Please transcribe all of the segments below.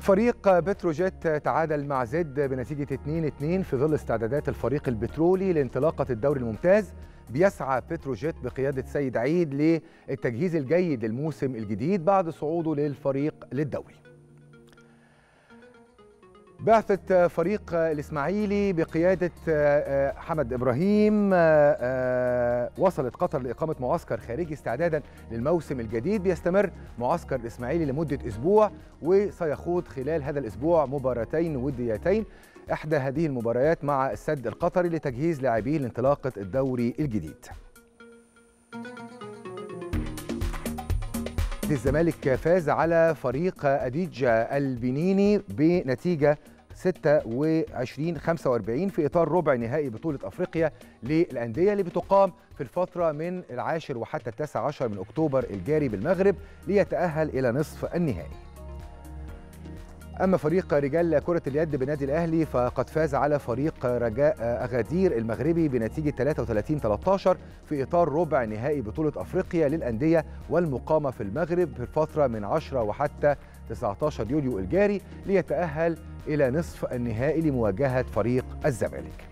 فريق بتروجيت تعادل مع زد بنتيجة 2-2 في ظل استعدادات الفريق البترولي لانطلاقة الدوري الممتاز. بيسعى بتروجيت بقيادة سيد عيد للتجهيز الجيد للموسم الجديد بعد صعوده للفريق للدوري. بعثة فريق الإسماعيلي بقيادة حمد إبراهيم وصلت قطر لإقامة معسكر خارجي استعدادا للموسم الجديد. بيستمر معسكر الإسماعيلي لمدة أسبوع وسيخوض خلال هذا الأسبوع مباراتين وديتين. إحدى هذه المباريات مع السد القطري لتجهيز لاعبيه لانطلاقة الدوري الجديد. الزمالك فاز على فريق أديج البنيني بنتيجة 26 45 في إطار ربع نهائي بطولة أفريقيا للأندية اللي بتقام في الفترة من العاشر وحتى التاسع عشر من أكتوبر الجاري بالمغرب ليتأهل إلى نصف النهائي. أما فريق رجال كرة اليد بنادي الأهلي فقد فاز على فريق رجاء أغادير المغربي بنتيجة 33-13 في إطار ربع نهائي بطولة أفريقيا للأندية والمقامة في المغرب في الفترة من 10 وحتى 19 يوليو الجاري ليتأهل إلى نصف النهائي لمواجهة فريق الزمالك.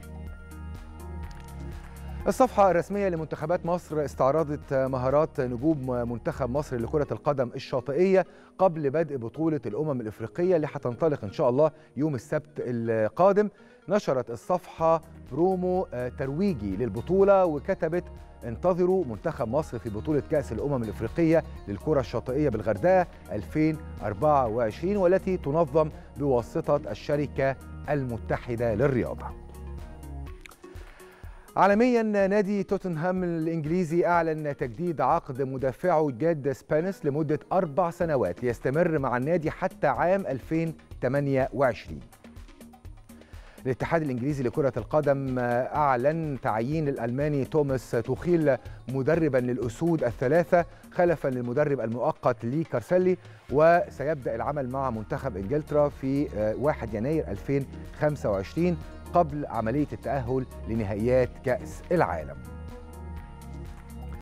الصفحة الرسمية لمنتخبات مصر استعرضت مهارات نجوم منتخب مصر لكرة القدم الشاطئية قبل بدء بطولة الأمم الإفريقية اللي هتنطلق إن شاء الله يوم السبت القادم. نشرت الصفحة برومو ترويجي للبطولة وكتبت انتظروا منتخب مصر في بطولة كأس الأمم الإفريقية للكرة الشاطئية بالغردقة 2024 والتي تنظم بواسطة الشركة المتحدة للرياضة. عالميا نادي توتنهام الإنجليزي أعلن تجديد عقد مدافعه جاد سبانس لمدة أربع سنوات ليستمر مع النادي حتى عام 2028 الاتحاد الإنجليزي لكرة القدم أعلن تعيين الألماني توماس توخيل مدربا للأسود الثلاثة خلفا للمدرب المؤقت لي كارسيلي وسيبدأ العمل مع منتخب إنجلترا في 1 يناير 2025 قبل عملية التأهل لنهائيات كأس العالم.